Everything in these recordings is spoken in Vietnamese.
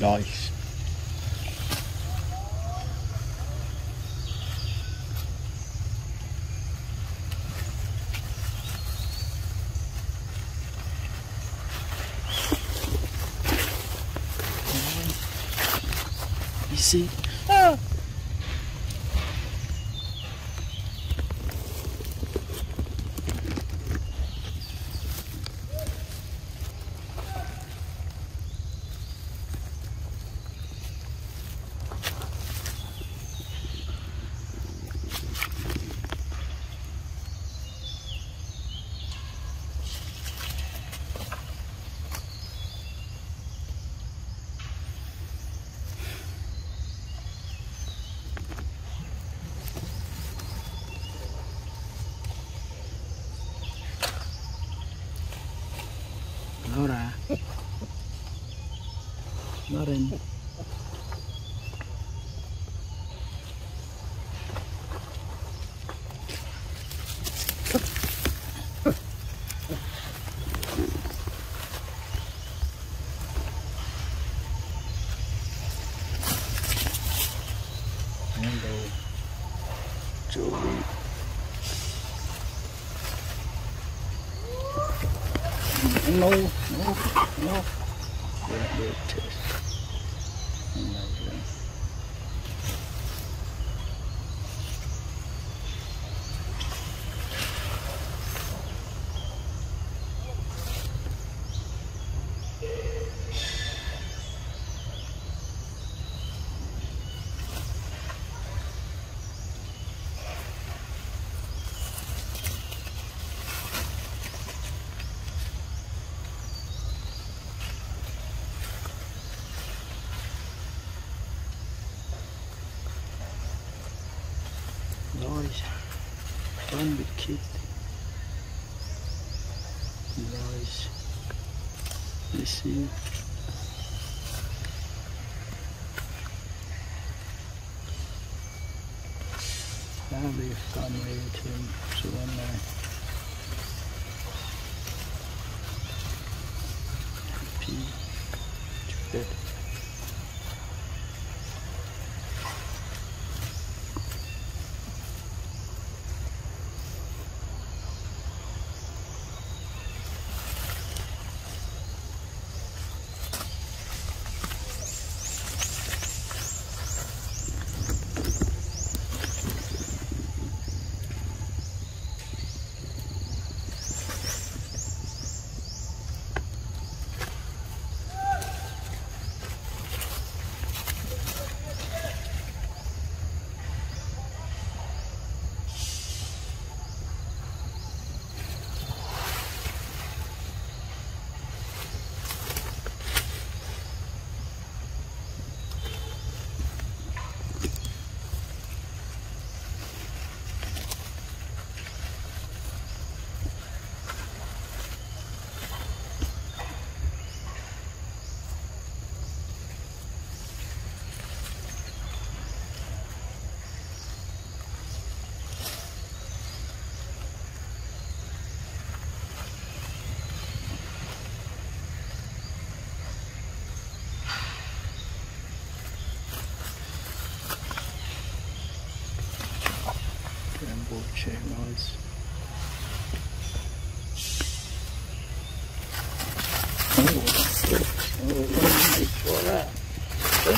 Nice. You see? Lauren. Hello. Joey. No, guys fun with kids. Nice. Let's see. That'll be a fun way to so one night happy. To bed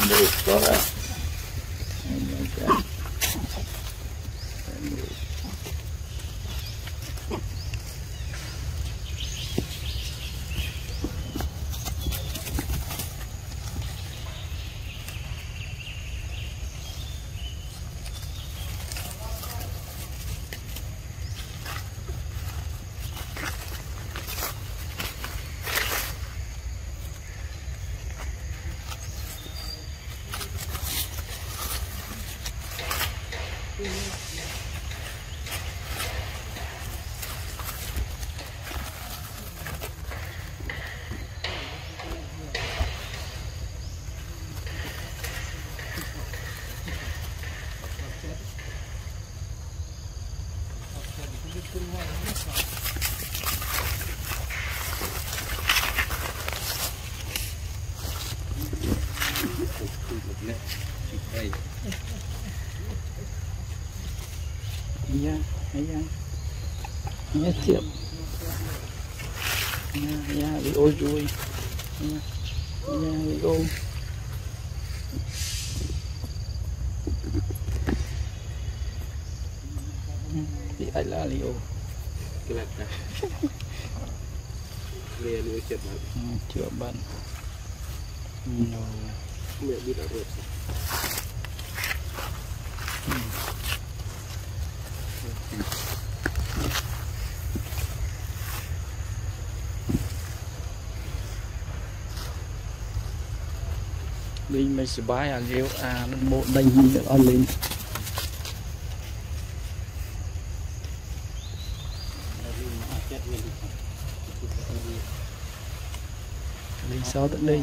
Gonna... nhé tiếp nha nha bị ôi chui nha nha bị ôm bị ai la liu Kelak dah. Dia ni ucap dah. chưa bận no. Mình sẽ bay à liu à nó bộ đánh được on lên sao tận đây.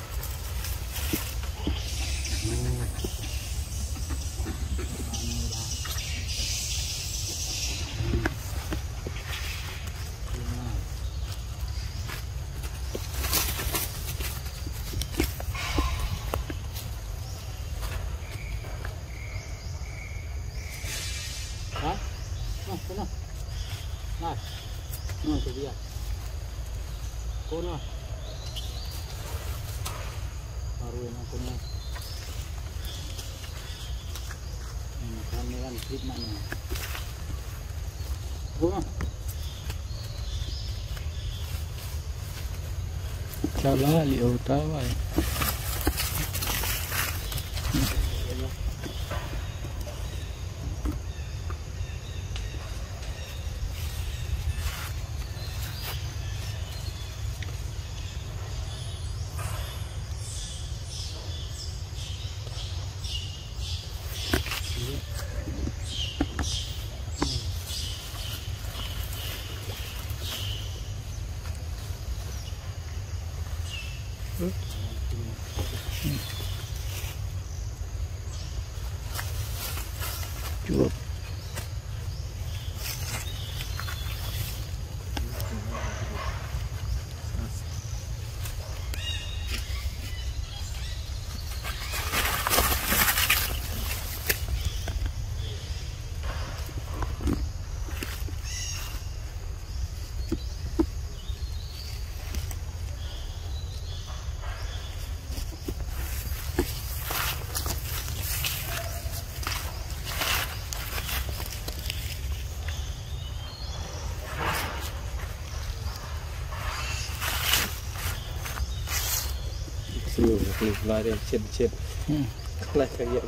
Ini kami mana. Kono. Chào lá liệu tao vậy Seluruh ni lari cip-cip. Hmm. Kelas kayak.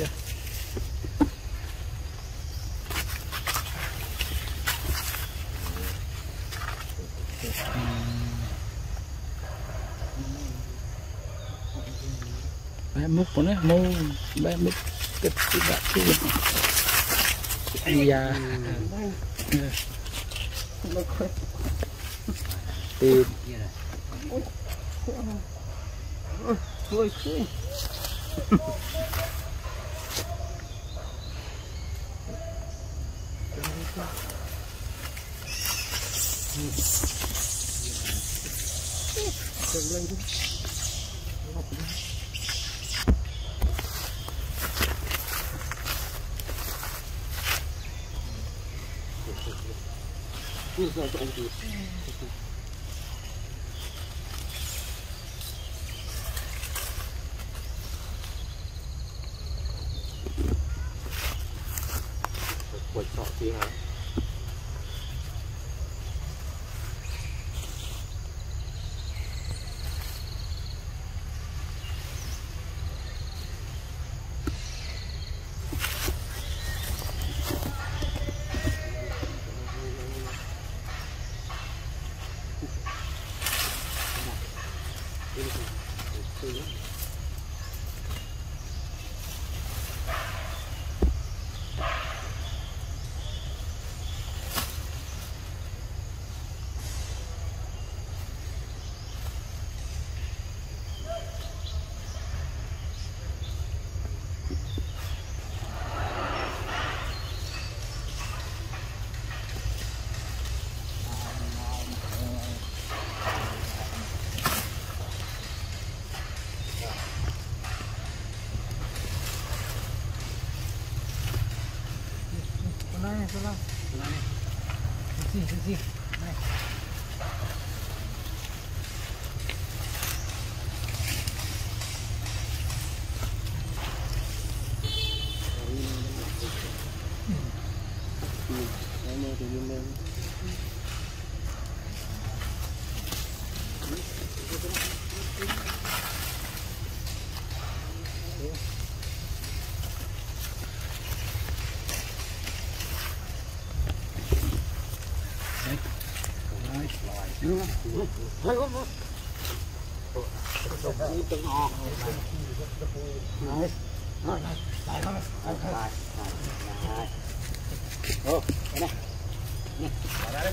chưa ừ. bé múc của nó mô bé múc cái cái bạc cái gì anh già tìm Ôi, ôi, ôi. trường lên đi Ui, giờ rộng kìa Quẩy trọ kia hả? Nào. Gì gì gì này. Thôi con con. Nice. Rồi. Lại con. Lại con. Lại. Lại. Ô, đây này. Nè. Vào đây.